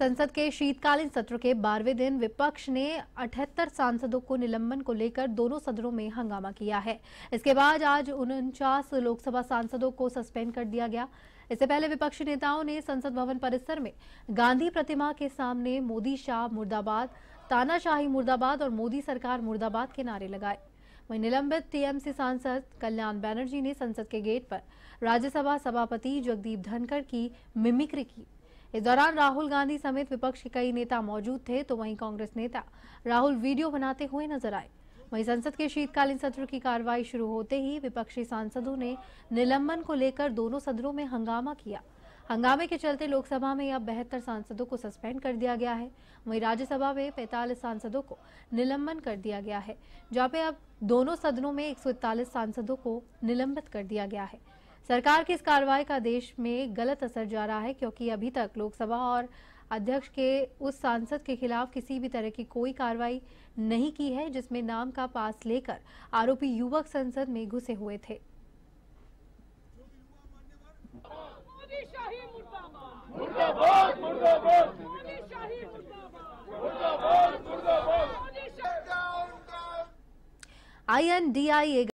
संसद के शीतकालीन सत्र के बारहवें दिन विपक्ष ने अठहत्तर सांसदों को निलंबन को लेकर दोनों सदनों में हंगामा किया है। इसके बाद आज उनचास लोकसभा सांसदों को सस्पेंड कर दिया गया। इससे पहले विपक्षी नेताओं ने संसद भवन परिसर में गांधी प्रतिमा के सामने मोदी शाह मुर्दाबाद, तानाशाही मुर्दाबाद और मोदी सरकार मुर्दाबाद के नारे लगाए। वहीं निलंबित टीएमसी सांसद कल्याण बैनर्जी ने संसद के गेट पर राज्यसभा सभापति जगदीप धनखड़ की मिमिक्री की। इस दौरान राहुल गांधी समेत विपक्ष के कई नेता मौजूद थे तो वहीं कांग्रेस नेता राहुल वीडियो बनाते हुए नज़र आए। वहीं संसद के शीतकालीन सत्र की कार्रवाई शुरू होते ही विपक्षी सांसदों ने निलंबन को लेकर दोनों सदनों में हंगामा किया। हंगामे के चलते लोकसभा में अब बहत्तर सांसदों को सस्पेंड कर दिया गया है। वहीं राज्यसभा में पैंतालीस सांसदों को निलंबन कर दिया गया है, जहाँ पे अब दोनों सदनों में एक सौ इकतालीस सांसदों को निलंबित कर दिया गया है। सरकार की इस कार्रवाई का देश में गलत असर जा रहा है क्योंकि अभी तक लोकसभा और अध्यक्ष के उस सांसद के खिलाफ किसी भी तरह की कोई कार्रवाई नहीं की है जिसमें नाम का पास लेकर आरोपी युवक संसद में घुसे हुए थे। I N D I